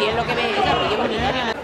y es lo que ve ella,